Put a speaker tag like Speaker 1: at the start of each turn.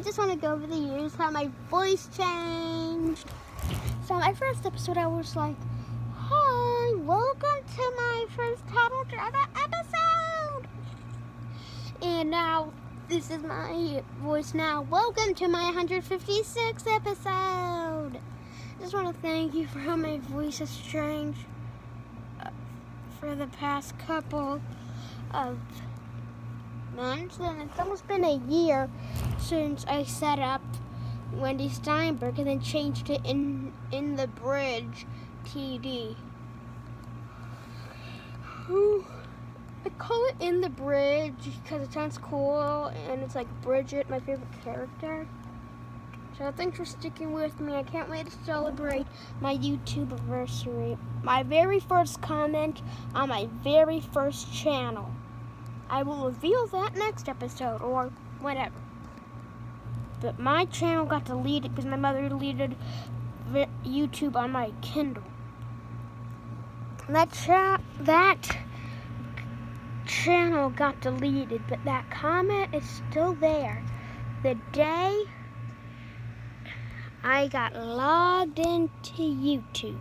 Speaker 1: I just want to go over the years how my voice changed. So my first episode, I was like, "Hi, welcome to my first Total Drama episode." And now this is my voice now. Welcome to my 156th episode. I Just want to thank you for how my voice has changed uh, for the past couple of months, and it's almost been a year since I set up Wendy Steinberg and then changed it in InTheBridge TD. I call it in the bridge because it sounds cool and it's like Bridget, my favorite character. So thanks for sticking with me. I can't wait to celebrate my YouTube anniversary. My very first comment on my very first channel. I will reveal that next episode or whatever. But my channel got deleted because my mother deleted YouTube on my Kindle. That chat that channel got deleted, but that comment is still there. The day I got logged into YouTube.